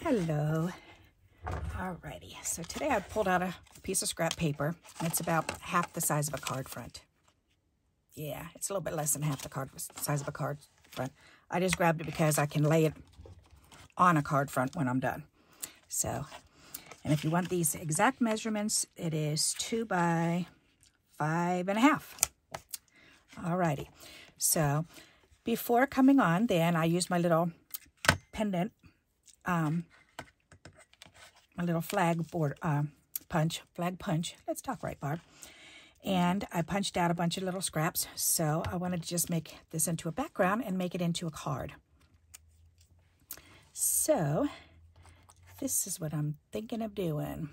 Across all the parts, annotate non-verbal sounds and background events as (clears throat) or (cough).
Hello. Alrighty, so today I pulled out a piece of scrap paper. It's about half the size of a card front. Yeah, it's a little bit less than half the card size of a card front. I just grabbed it because I can lay it on a card front when I'm done. So, and if you want these exact measurements, it is two by five and a half. Alrighty, so before coming on, then I used my little pennant um, my little flag board uh, punch, flag punch. Let's talk right, Barb. And I punched out a bunch of little scraps. So I wanted to just make this into a background and make it into a card. So this is what I'm thinking of doing.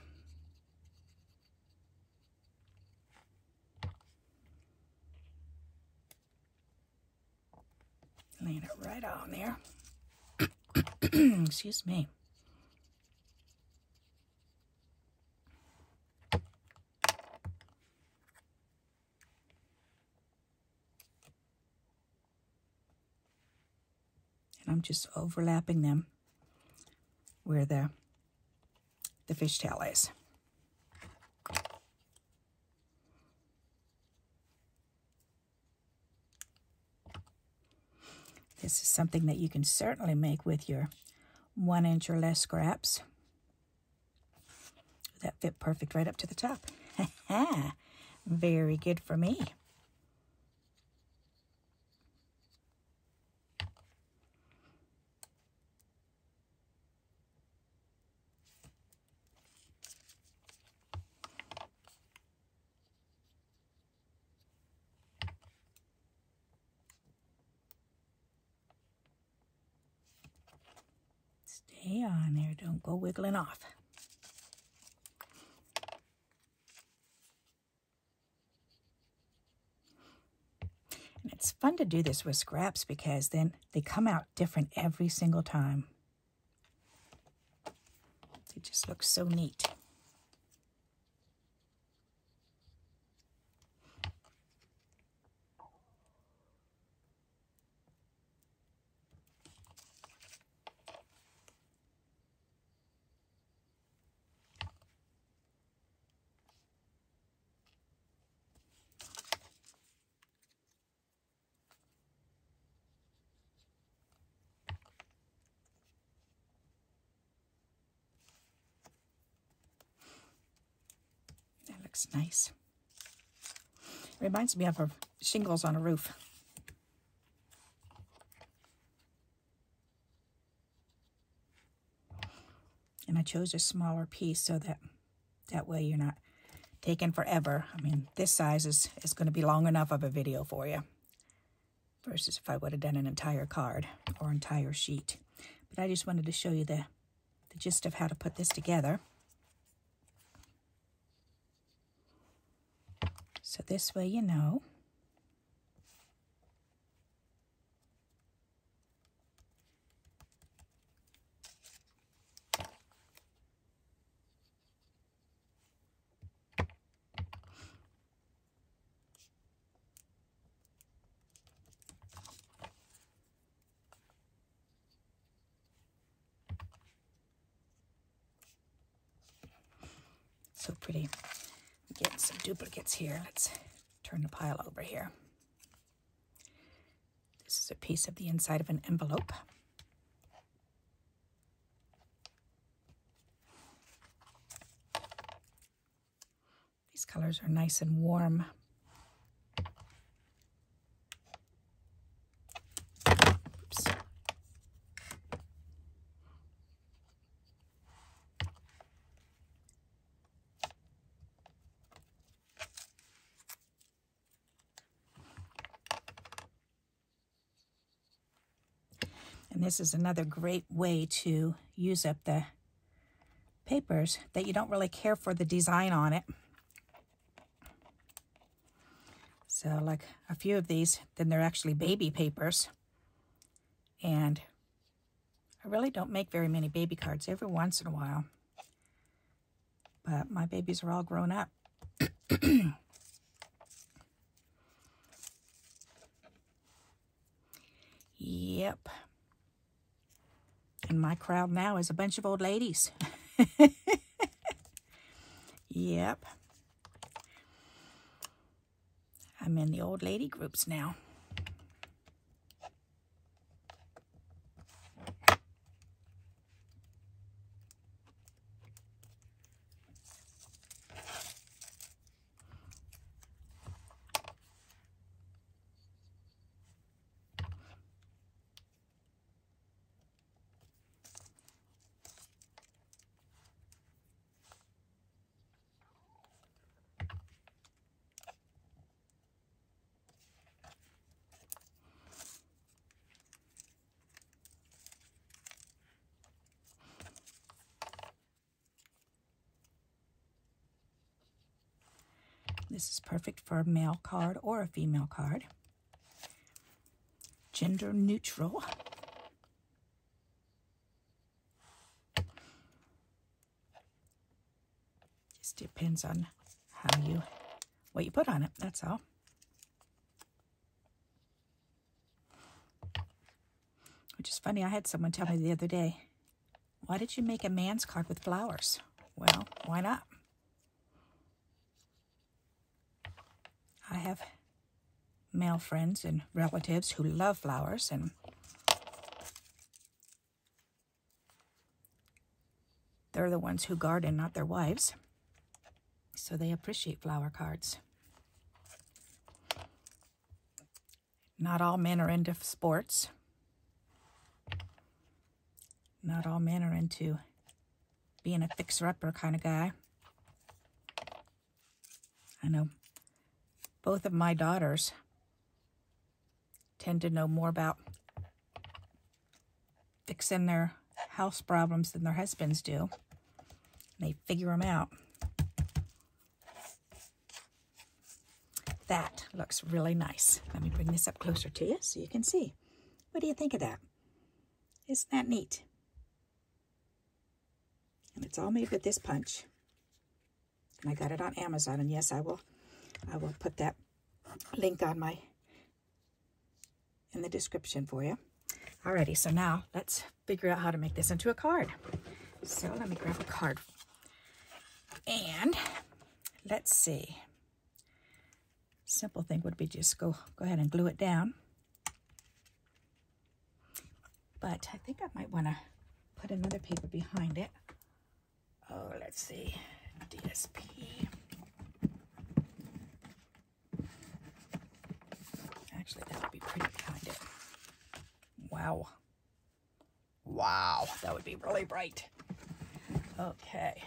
Laying it right on there. (clears throat) Excuse me. And I'm just overlapping them where the, the fishtail is. This is something that you can certainly make with your one inch or less scraps. That fit perfect right up to the top. (laughs) Very good for me. Stay on there. Don't go wiggling off. And it's fun to do this with scraps because then they come out different every single time. It just looks so neat. Looks nice. Reminds me of shingles on a roof. And I chose a smaller piece so that that way you're not taking forever. I mean, this size is, is going to be long enough of a video for you versus if I would have done an entire card or entire sheet. But I just wanted to show you the, the gist of how to put this together. So this way you know. So pretty get some duplicates here. Let's turn the pile over here. This is a piece of the inside of an envelope. These colors are nice and warm. And this is another great way to use up the papers that you don't really care for the design on it. So like a few of these, then they're actually baby papers. And I really don't make very many baby cards every once in a while. But my babies are all grown up. (clears throat) yep. And my crowd now is a bunch of old ladies. (laughs) yep. I'm in the old lady groups now. This is perfect for a male card or a female card. Gender neutral. Just depends on how you, what you put on it, that's all. Which is funny, I had someone tell me the other day, why did you make a man's card with flowers? Well, why not? I have male friends and relatives who love flowers and they're the ones who garden, not their wives. So they appreciate flower cards. Not all men are into sports. Not all men are into being a fixer-upper kind of guy. I know both of my daughters tend to know more about fixing their house problems than their husbands do. They figure them out. That looks really nice. Let me bring this up closer to you so you can see. What do you think of that? Isn't that neat? And it's all made with this punch. And I got it on Amazon, and yes, I will I will put that link on my in the description for you. Alrighty, so now let's figure out how to make this into a card. So let me grab a card. And let's see. Simple thing would be just go, go ahead and glue it down. But I think I might want to put another paper behind it. Oh, let's see. DSP. Actually, that would be pretty behind it. Wow. Wow, that would be really bright. Okay.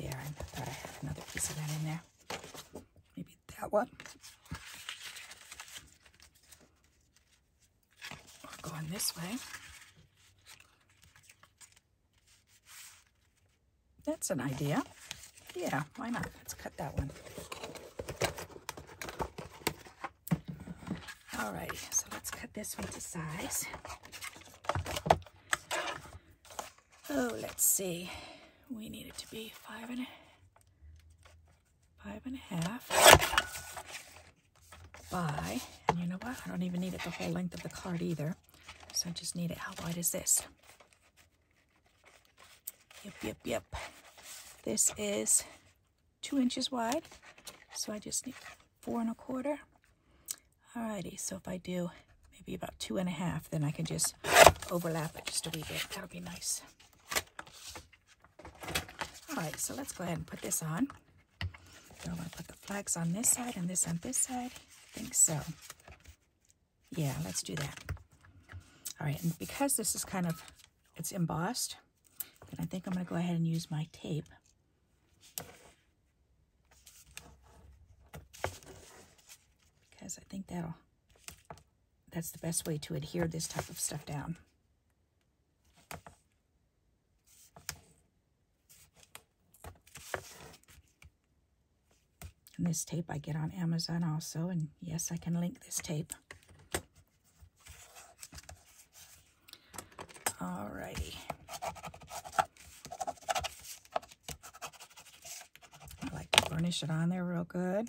There, I thought I had another piece of that in there. Maybe that one. Or going this way. That's an idea. Yeah, why not? Let's cut that one. Alrighty, so let's cut this one to size. Oh, let's see. We need it to be five and a five and a half by, and you know what? I don't even need it the whole length of the card either. So I just need it. How wide is this? Yep, yep, yep. This is two inches wide, so I just need four and a quarter. Alrighty, so if I do maybe about two and a half, then I can just overlap it just a wee bit. That'll be nice. Alright, so let's go ahead and put this on. So I'm going to put the flags on this side and this on this side. I think so. Yeah, let's do that. Alright, and because this is kind of, it's embossed, then I think I'm going to go ahead and use my tape because I think that'll, that's the best way to adhere this type of stuff down. And this tape I get on Amazon also, and yes, I can link this tape. Alrighty. I like to burnish it on there real good.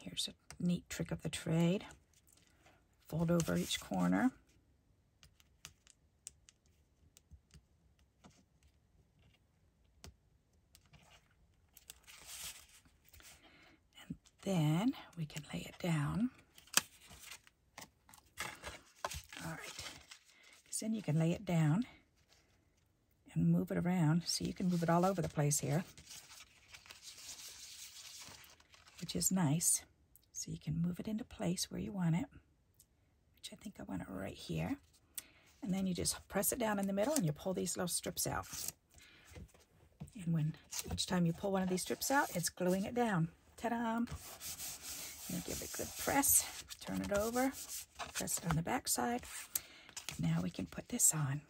Here's a neat trick of the trade. Fold over each corner. And then we can lay it down. All right, because then you can lay it down and move it around. So you can move it all over the place here, which is nice. So you can move it into place where you want it, which I think I want it right here. And then you just press it down in the middle and you pull these little strips out. And when each time you pull one of these strips out, it's gluing it down. Ta-da! Give it a good press, turn it over, press it on the back side. Now we can put this on.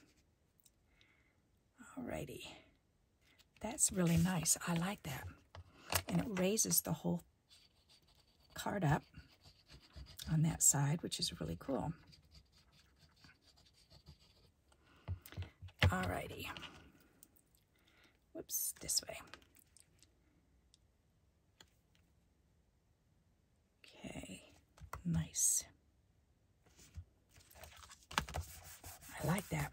Alrighty. That's really nice. I like that. And it raises the whole card up on that side, which is really cool. Alrighty. Whoops, this way. Okay, nice. I like that.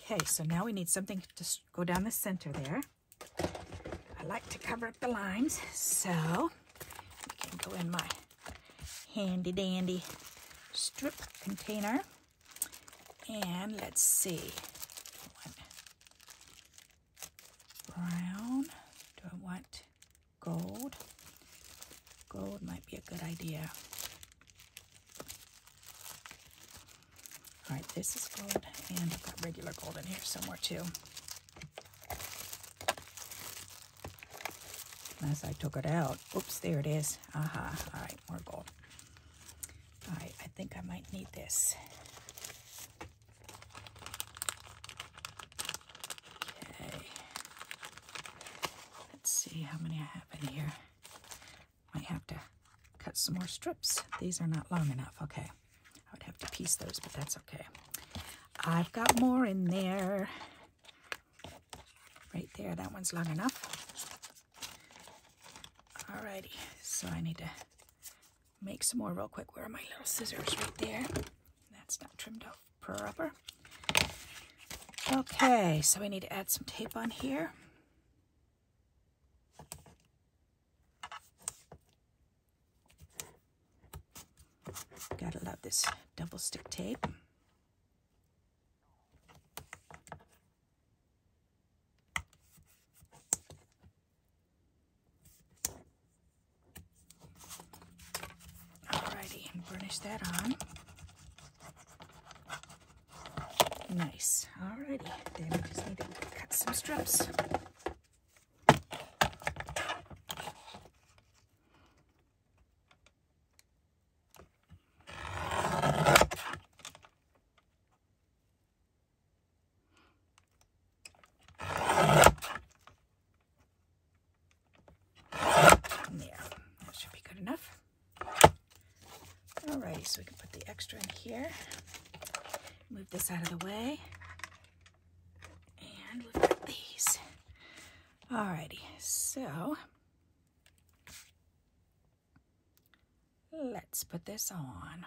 Okay, so now we need something to go down the center there. I like to cover up the lines, so in my handy dandy strip container. And let's see. Brown. Do I want gold? Gold might be a good idea. All right, this is gold, and I've got regular gold in here somewhere too. As I took it out, oops, there it is. Aha, uh -huh. all right, more gold. All right, I think I might need this. Okay. Let's see how many I have in here. Might have to cut some more strips. These are not long enough. Okay I would have to piece those, but that's okay. I've got more in there. Right there, that one's long enough. Alrighty, so I need to make some more real quick. Where are my little scissors? Right there. That's not trimmed off proper. Okay, so we need to add some tape on here. Gotta love this double stick tape. Alrighty, and burnish that on. Nice. Alrighty, then we just need to cut some strips. So we can put the extra in here. Move this out of the way. And we've got these. Alrighty, so let's put this on.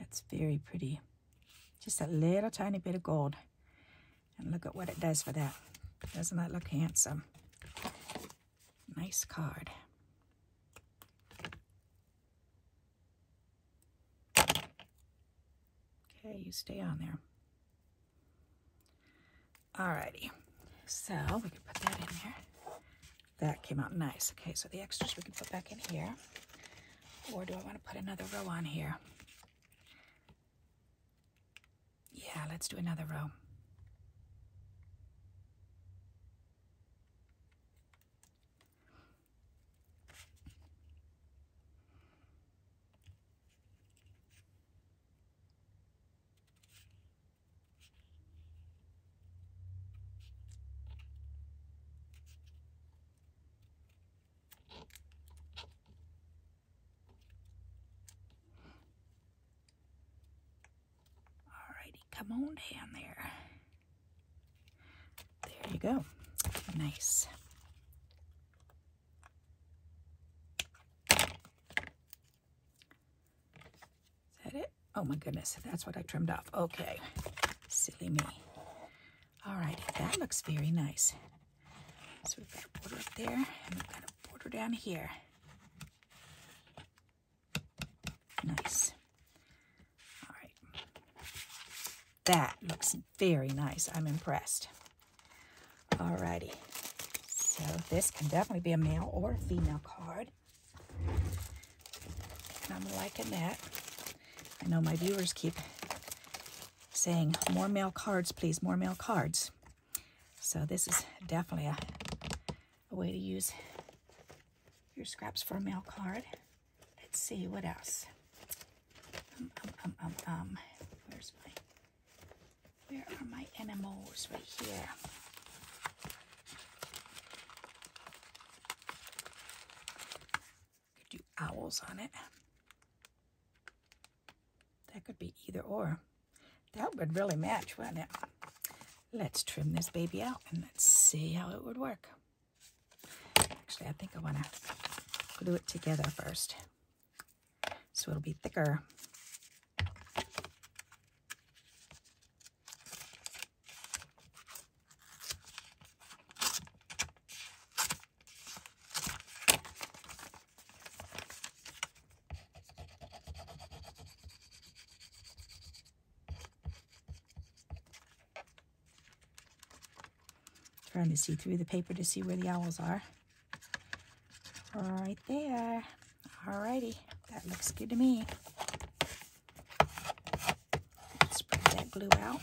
It's very pretty. Just a little tiny bit of gold. And look at what it does for that. Doesn't that look handsome? Nice card. Okay, you stay on there. Alrighty, so we can put that in there. That came out nice. Okay, so the extras we can put back in here. Or do I want to put another row on here? Yeah, let's do another row. Come on down there. There you go. Nice. Is that it? Oh my goodness, that's what I trimmed off. Okay, silly me. All right, that looks very nice. So we've got a border up there, and we've got a border down here. Nice. All right. That looks very nice. I'm impressed. All righty. So this can definitely be a male or a female card. I'm liking that. I know my viewers keep saying, more male cards, please, more male cards. So this is definitely a, a way to use your scraps for a male card. Let's see, what else? Um, um, um, um, um. Where are my animals? Right here. Could do owls on it. That could be either or. That would really match, wouldn't it? Let's trim this baby out and let's see how it would work. Actually, I think I want to glue it together first so it'll be thicker. Trying to see through the paper to see where the owls are. Right there. Alrighty, that looks good to me. Spread that glue out.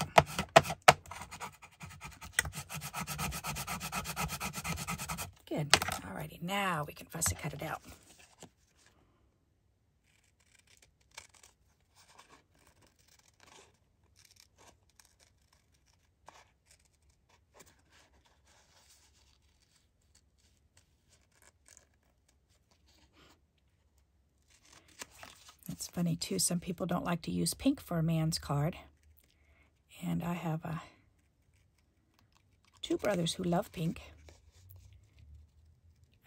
Good. Alrighty, now we can fussy cut it out. It's funny too, some people don't like to use pink for a man's card. And I have uh, two brothers who love pink.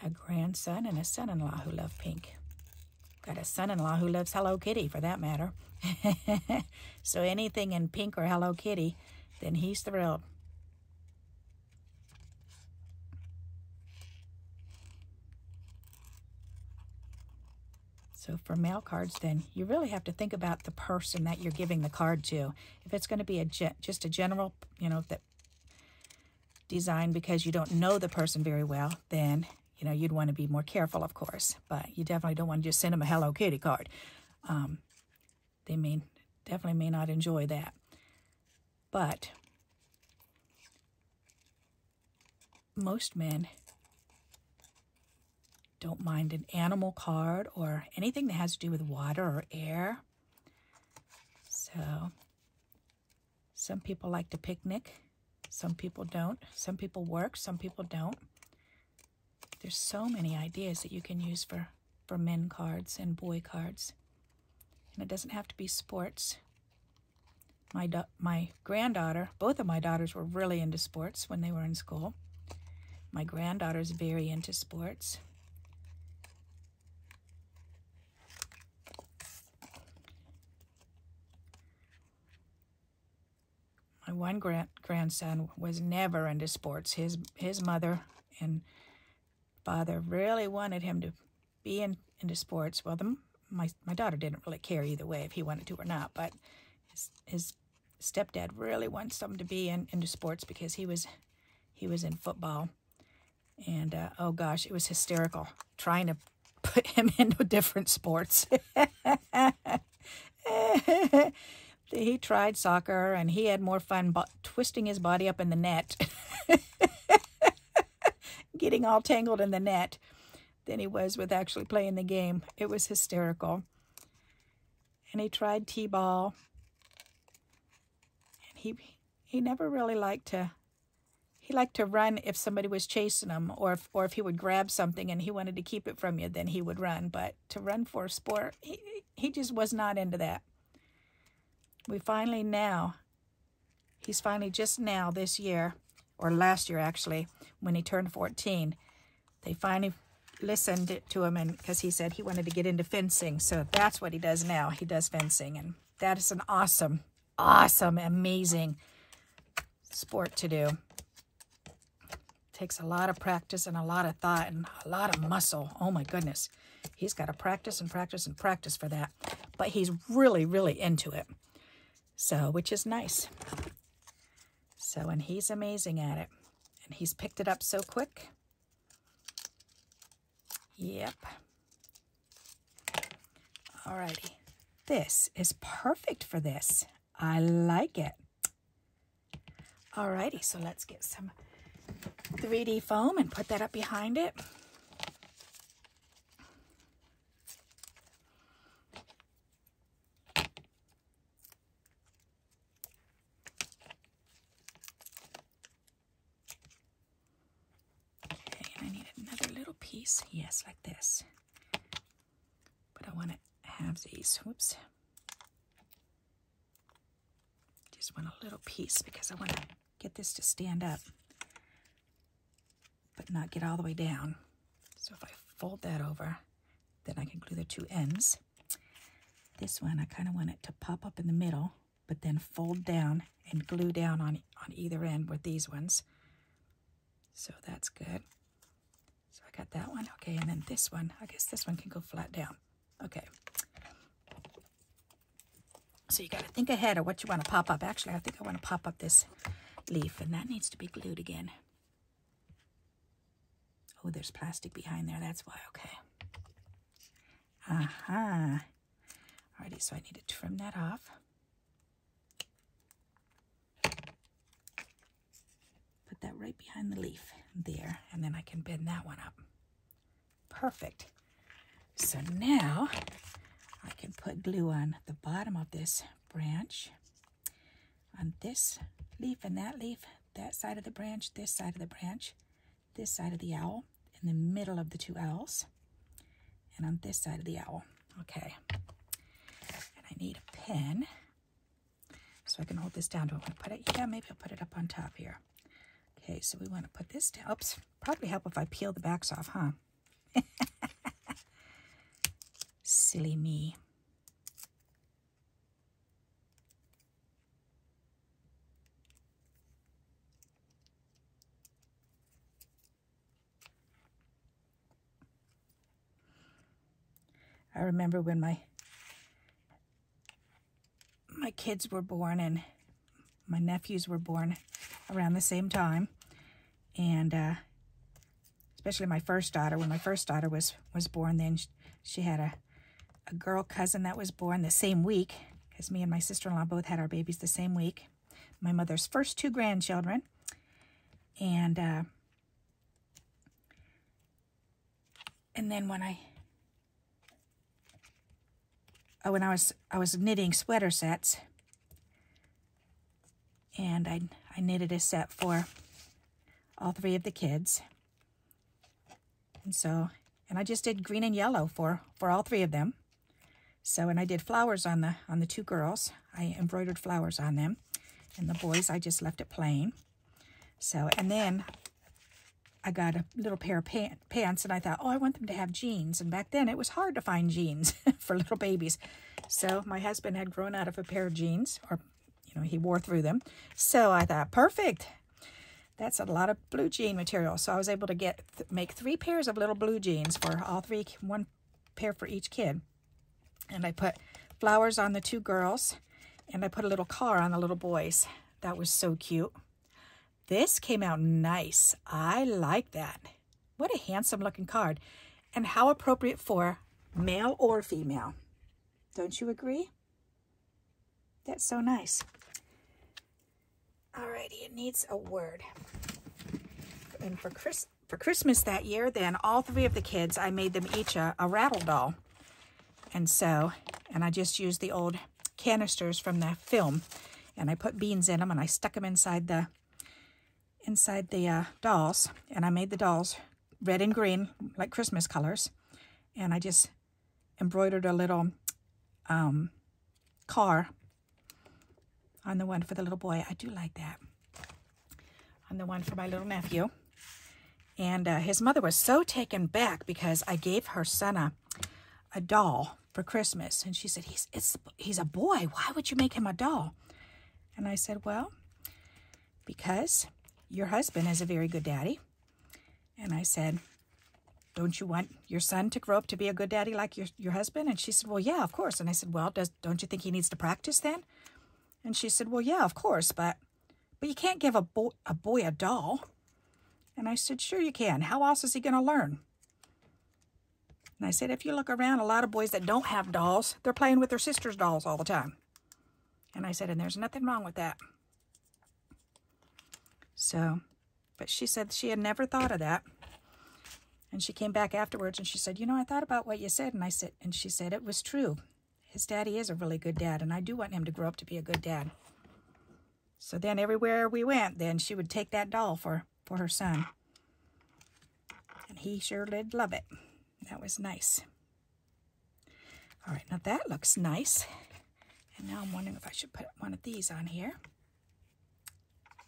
A grandson and a son-in-law who love pink. Got a son-in-law who loves Hello Kitty, for that matter. (laughs) so anything in pink or Hello Kitty, then he's thrilled. So for male cards, then you really have to think about the person that you're giving the card to. If it's going to be a just a general, you know, that design because you don't know the person very well, then you know you'd want to be more careful, of course. But you definitely don't want to just send them a Hello Kitty card. Um, they may definitely may not enjoy that. But most men don't mind an animal card or anything that has to do with water or air. So, some people like to picnic, some people don't. Some people work, some people don't. There's so many ideas that you can use for, for men cards and boy cards. And it doesn't have to be sports. My, my granddaughter, both of my daughters were really into sports when they were in school. My granddaughter's very into sports. One grand, grandson was never into sports. His his mother and father really wanted him to be in, into sports. Well, the, my my daughter didn't really care either way if he wanted to or not, but his his stepdad really wants him to be in, into sports because he was he was in football, and uh, oh gosh, it was hysterical trying to put him (laughs) into different sports. (laughs) he tried soccer and he had more fun twisting his body up in the net, (laughs) getting all tangled in the net than he was with actually playing the game. It was hysterical. And he tried t-ball. And he he never really liked to he liked to run if somebody was chasing him or if, or if he would grab something and he wanted to keep it from you, then he would run. But to run for a sport, he, he just was not into that we finally now He's finally just now this year, or last year actually, when he turned 14, they finally listened to him and because he said he wanted to get into fencing. So that's what he does now. He does fencing and that is an awesome, awesome, amazing sport to do. Takes a lot of practice and a lot of thought and a lot of muscle. Oh my goodness. He's got to practice and practice and practice for that. But he's really, really into it. So, which is nice. So, and he's amazing at it. And he's picked it up so quick. Yep. Alrighty. This is perfect for this. I like it. Alrighty, so let's get some 3D foam and put that up behind it. Piece. Yes, like this. But I want to have these. Whoops. Just want a little piece because I want to get this to stand up, but not get all the way down. So if I fold that over, then I can glue the two ends. This one, I kind of want it to pop up in the middle, but then fold down and glue down on, on either end with these ones. So that's good got that one. Okay, and then this one. I guess this one can go flat down. Okay. So you got to think ahead of what you want to pop up. Actually, I think I want to pop up this leaf, and that needs to be glued again. Oh, there's plastic behind there. That's why. Okay. Aha. Uh -huh. Alrighty, so I need to trim that off. That right behind the leaf there, and then I can bend that one up. Perfect. So now I can put glue on the bottom of this branch, on this leaf and that leaf, that side of the branch, this side of the branch, this side of the owl, in the middle of the two owls, and on this side of the owl. Okay. And I need a pen so I can hold this down. Do I want to put it? Yeah, maybe I'll put it up on top here. Okay, so we want to put this down. Oops, probably help if I peel the backs off, huh? (laughs) Silly me. I remember when my my kids were born and my nephews were born around the same time. And uh, especially my first daughter, when my first daughter was, was born, then she had a, a girl cousin that was born the same week, because me and my sister-in-law both had our babies the same week. My mother's first two grandchildren. And, uh, and then when I, oh, when I was, I was knitting sweater sets, and I, I knitted a set for all three of the kids. And so, and I just did green and yellow for, for all three of them. So, and I did flowers on the, on the two girls. I embroidered flowers on them. And the boys, I just left it plain. So, and then I got a little pair of pants and I thought, oh, I want them to have jeans. And back then it was hard to find jeans (laughs) for little babies. So my husband had grown out of a pair of jeans or you know, he wore through them. So I thought, perfect. That's a lot of blue jean material. So I was able to get th make three pairs of little blue jeans for all three, one pair for each kid. And I put flowers on the two girls, and I put a little car on the little boys. That was so cute. This came out nice. I like that. What a handsome looking card. And how appropriate for male or female. Don't you agree? That's so nice. Alrighty, it needs a word. And for Chris for Christmas that year, then all three of the kids, I made them each a, a rattle doll. And so, and I just used the old canisters from the film, and I put beans in them, and I stuck them inside the inside the uh, dolls, and I made the dolls red and green, like Christmas colors, and I just embroidered a little um, car on the one for the little boy. I do like that. On the one for my little nephew. And uh, his mother was so taken back because I gave her son a, a doll for Christmas. And she said, he's, it's, he's a boy. Why would you make him a doll? And I said, well, because your husband is a very good daddy. And I said, don't you want your son to grow up to be a good daddy like your, your husband? And she said, well, yeah, of course. And I said, well, does, don't you think he needs to practice then? And she said, well, yeah, of course, but, but you can't give a, bo a boy a doll. And I said, sure you can. How else is he going to learn? And I said, if you look around, a lot of boys that don't have dolls, they're playing with their sister's dolls all the time. And I said, and there's nothing wrong with that. So, but she said she had never thought of that. And she came back afterwards and she said, you know, I thought about what you said. And I said, and she said, it was true. His daddy is a really good dad. And I do want him to grow up to be a good dad. So then everywhere we went, then she would take that doll for, for her son. And he sure did love it. That was nice. All right, now that looks nice. And now I'm wondering if I should put one of these on here.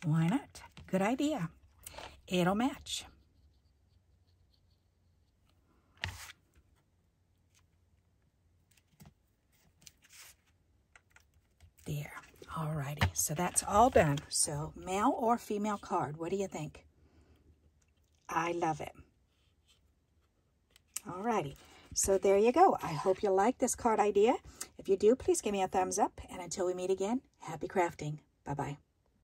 Why not? Good idea. It'll match. There. Alrighty, so that's all done. So male or female card, what do you think? I love it. Alrighty, so there you go. I hope you like this card idea. If you do, please give me a thumbs up. And until we meet again, happy crafting. Bye-bye.